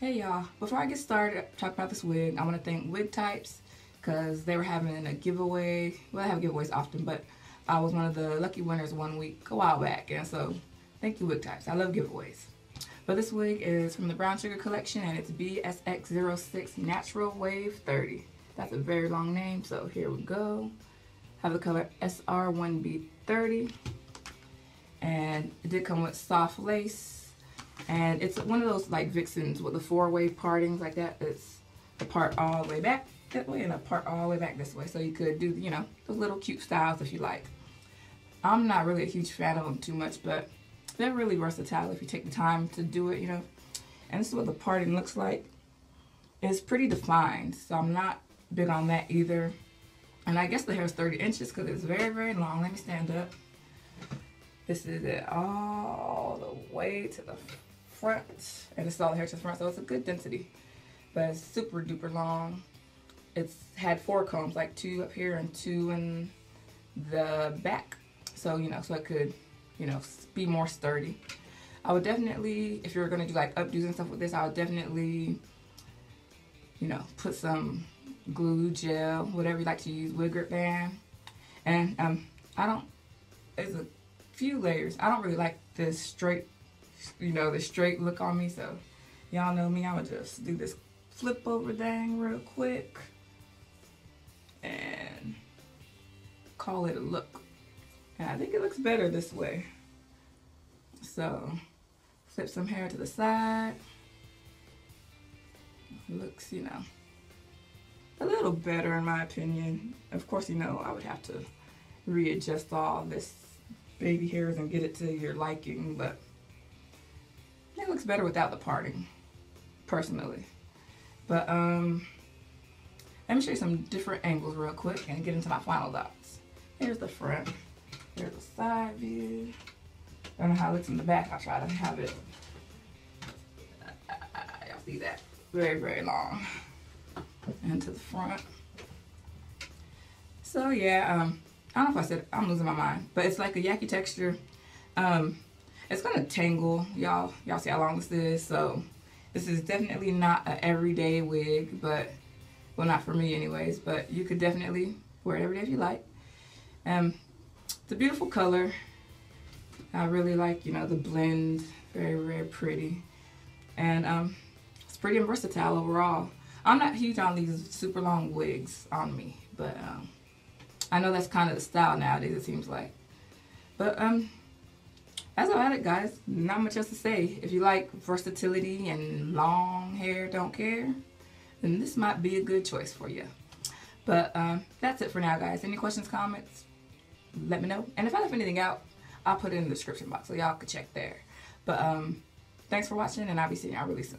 Hey y'all, before I get started talking about this wig, I want to thank Wig Types because they were having a giveaway. Well, I have giveaways often, but I was one of the lucky winners one week a while back, and so thank you Wig Types. I love giveaways. But this wig is from the Brown Sugar Collection, and it's BSX06 Natural Wave 30. That's a very long name, so here we go. Have the color SR1B30, and it did come with soft lace and it's one of those like Vixens with the four-way partings like that. It's the part all the way back that way and a part all the way back this way. So you could do, you know, those little cute styles if you like. I'm not really a huge fan of them too much, but they're really versatile if you take the time to do it, you know. And this is what the parting looks like. It's pretty defined, so I'm not big on that either. And I guess the hair is 30 inches because it's very, very long. Let me stand up. This is it all the way to the front and it's all the hair to the front so it's a good density but it's super duper long. It's had four combs like two up here and two in the back. So you know so it could you know be more sturdy. I would definitely if you're gonna do like updos and stuff with this I would definitely you know put some glue gel whatever you like to use wig grip band. And um I don't there's a few layers. I don't really like this straight you know, the straight look on me. So y'all know me, I'ma just do this flip over thing real quick and call it a look. And I think it looks better this way. So flip some hair to the side. Looks, you know, a little better in my opinion. Of course, you know, I would have to readjust all this baby hairs and get it to your liking, but looks better without the parting, personally. But um, let me show you some different angles real quick and get into my final dots. Here's the front. Here's the side view. I don't know how it looks in the back. I'll try to have it. Y'all see that? Very, very long. And to the front. So yeah, um, I don't know if I said I'm losing my mind, but it's like a yaki texture. Um, it's gonna tangle, y'all. Y'all see how long this is. So this is definitely not an everyday wig, but well, not for me anyways. But you could definitely wear it every day if you like. Um, it's a beautiful color. I really like, you know, the blend. Very, very pretty. And um, it's pretty and versatile overall. I'm not huge on these super long wigs on me, but um, I know that's kind of the style nowadays, it seems like. But um, that's about it, guys. Not much else to say. If you like versatility and long hair, don't care, then this might be a good choice for you. But um, that's it for now, guys. Any questions, comments, let me know. And if I left anything out, I'll put it in the description box so y'all can check there. But um, thanks for watching, and I'll be seeing y'all really soon.